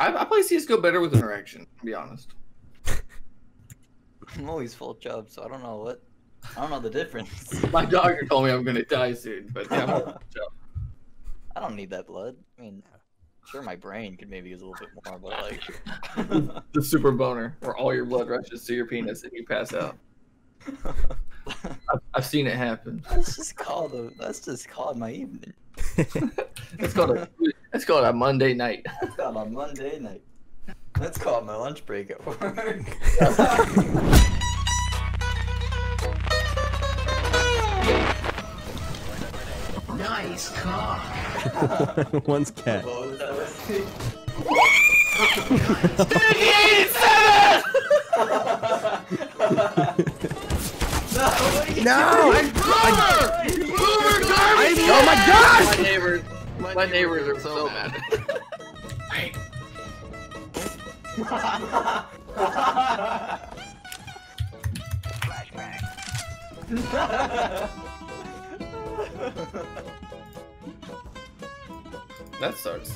I, I play CSGO better with interaction, to be honest. I'm always full chub, so I don't know what. I don't know the difference. My doctor told me I'm gonna die soon, but yeah, I'm a job. I don't need that blood. I mean, sure, my brain could maybe use a little bit more, but like. the super boner, where all your blood rushes to your penis and you pass out. I've, I've seen it happen. that's just called a. That's just called my evening. It's called a. It's called a Monday night. That's called on Monday night. That's called my lunch break at work. Nice car. One's cat. What was that listening? No! Oh my gosh! My neighbors, my neighbors are so mad. That sucks.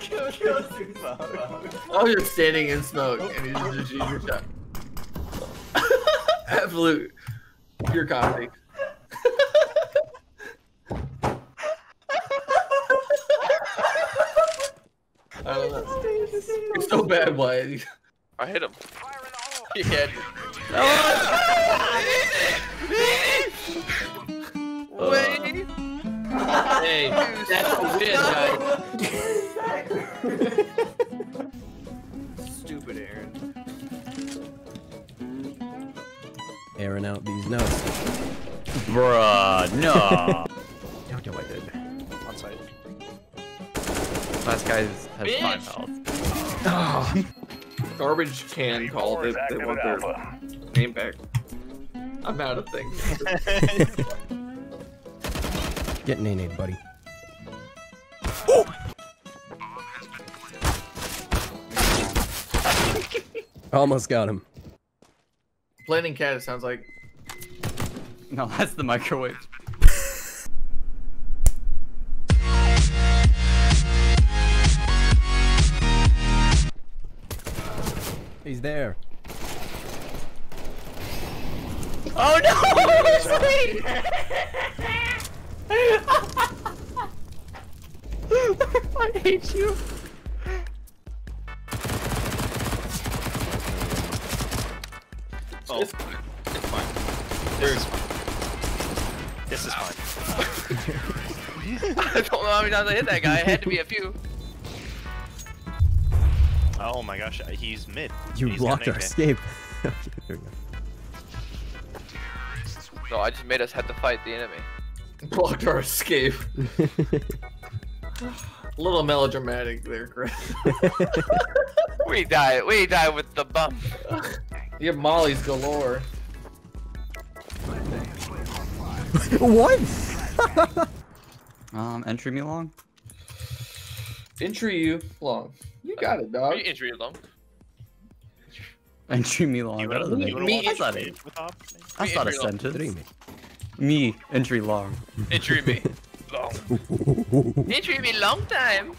Kill, kill, Sumo. Oh, you're standing in smoke and you just shoot your shot. Absolute pure comedy. I don't know. You're so bad, Wyatt. I hit him. He had Wait. Hey, that's a win, guys. Bruh, no. How do I did? on site. Last guy has has five health. health. Garbage can called it. They want their name back. I'm out of things. Get nade, buddy. Almost got him. Planning cat, it sounds like. No, that's the microwave. He's there. Oh no! I hate you. Oh, It's- it's fine. There's. This is fine. I don't know how many times I hit that guy. It had to be a few. Oh my gosh, he's mid. You He's blocked our make it. escape. there we go. So I just made us have to fight the enemy. Blocked our escape. A little melodramatic there, Chris. We die. We die with the bump. you have mollies galore. what? Um, entry me long. Entry you long. You got it, dog. You injury alone. Entry me long. You That doesn't make wanna me- watch That's not Stage it. That's not a entry long. sentence. me. Me, entry long. Injury me. Long. Injury me long time.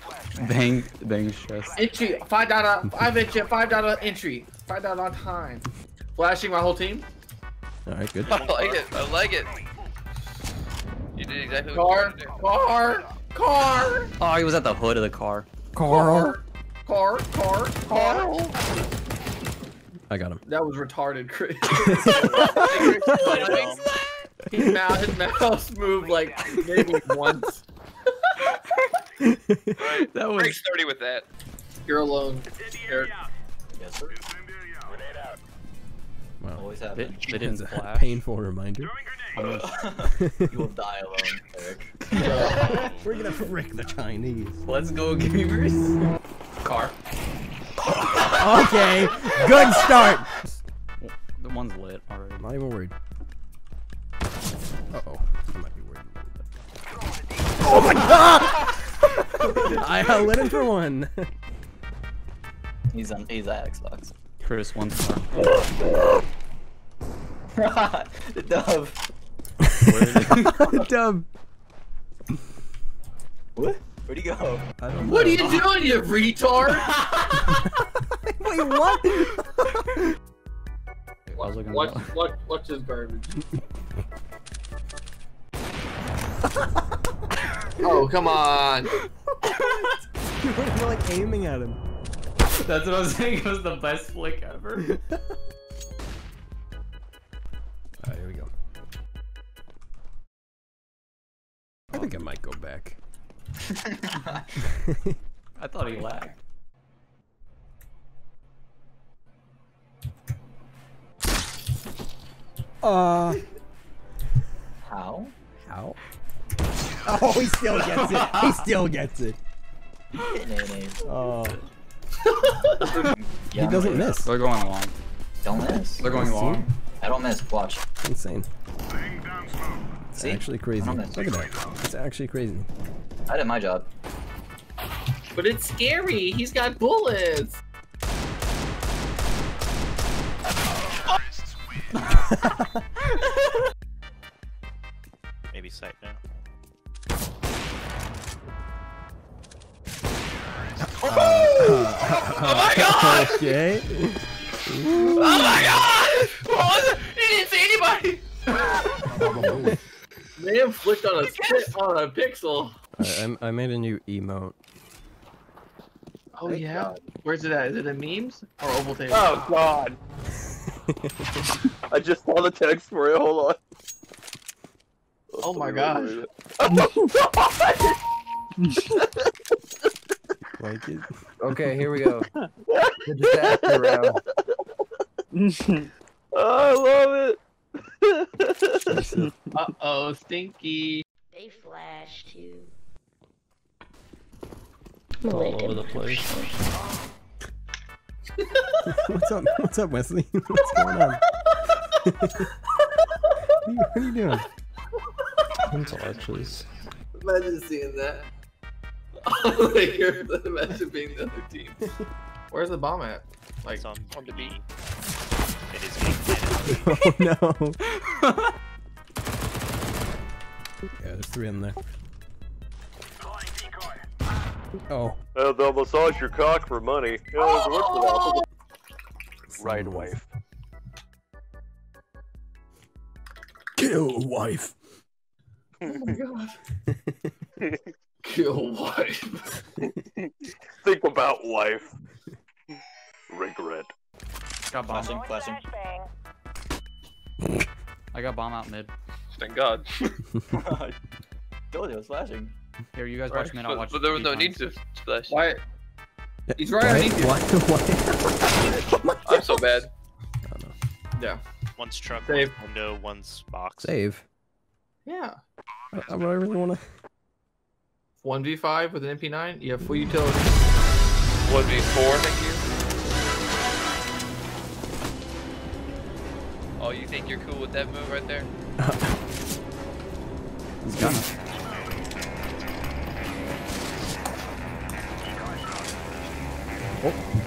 Bang, bang stress. Entry, five dollar, five entry, five dollar entry, five dollar on time. Flashing my whole team. All right, good. I like it. I like it. You did exactly what Car, you wanted to do. car, car, Oh, he was at the hood of the car. car, car, car, car. I got him. That was retarded, Chris. his, mouse, his mouse moved like maybe once. that was Breaks 30 with that. You're alone, Eric. Yes, sir. Wow. Always they, happen. they didn't a flash. painful reminder. you will die alone, Eric. We're gonna frick the Chinese. Let's go, gamers. Car. Okay, good start. The one's lit already. I'm not even worried. Uh oh, I might be worried a little bit. Oh my god! I lit him for one. He's on. He's at Xbox. Chris, one star. the dove. Where- Dub. What? Where'd he go? I don't know. What are you doing, you retard? Wait, what? I was looking Watch, at watch, watch this garbage. oh, come on. You're like aiming at him. That's what I was saying. It was the best flick ever. Alright, here we go. I think I might go back. I thought he lagged. Uh, How? how? Oh, he still gets it. He still gets it. Oh, Yeah, he doesn't miss. They're going long. Don't miss. They're going See? long. I don't miss. Watch. Insane. It's See? actually crazy. Look at that. It's actually crazy. I did my job. But it's scary. He's got bullets. Maybe sight now. Oh my god! Okay. Oh my god! What was it? He didn't see anybody! Man flicked on a spit on a pixel. I, I, I made a new emote. Oh yeah? Where's it at? Is it in memes or oval table? Oh god. I just saw the text for it. Hold on. Oh my gosh. Like it. Okay, here we go. The disaster round. Oh, I love it. Uh oh, stinky. They flashed you. All over the place. What's up? What's up, Wesley? What's going on? what, are you, what are you doing? Into arches. Imagine seeing that. like, you're- imagine being the other team. Where's the bomb at? Like, It's on, on the beat. It is being planted. Oh no. Yeah, there's three in there. Oh, Uh, they'll massage your cock for money. Yeah, there's a word for that. Right, wife. kill wife. oh my god. Kill wife. Think about wife. Regret. Got bomb. Flashing, flashing. I got bomb out mid. Thank God. Told you I was flashing. Here, you guys watch Right, mid. I'll but, watch. but there was B no need to splash. Why? He's right Why? underneath you. Why? Why? I'm so bad. Yeah. One's truck, Save. one's window, one's box. Save. Yeah. I, I really want to. 1v5 with an MP9, you have full utility. 1v4, thank you. Oh, you think you're cool with that move right there? He's gonna. Uh?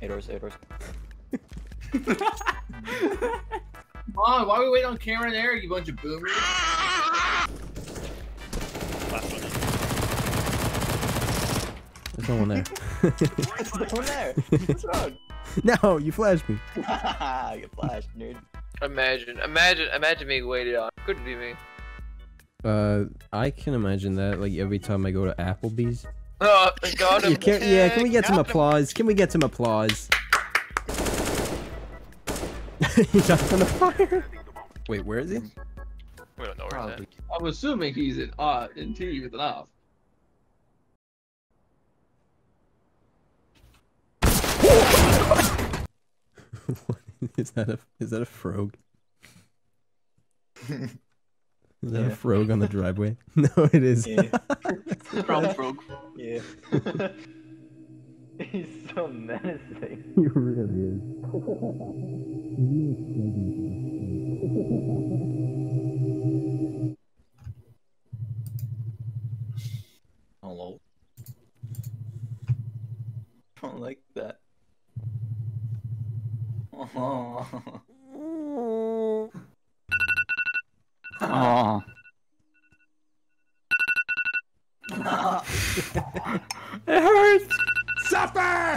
Eight doors, eight doors. Come on, why are we waiting on camera there, you bunch of boomers? There's no one there. There's no one there. What's wrong? no, you flashed me. you flashed, nerd. Imagine, imagine, imagine being waited on. Couldn't be me. Uh, I can imagine that. Like every time I go to Applebee's. Oh, got him. You can't, yeah, can we get some Got him. applause? Can we get some applause? he jumped on the fire. Wait, where is he? We don't know where he's at. I'm assuming he's in uh in T with an off. is that a is that a frog? Is that yeah. a frog on the driveway? no, it is. Yeah. Brown frog. Yeah. He's so menacing. He really is. Hello. I don't like that. Oh. oh.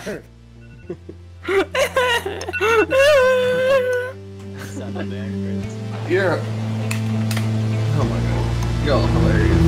Backwards. You're. Oh my god. You're all hilarious.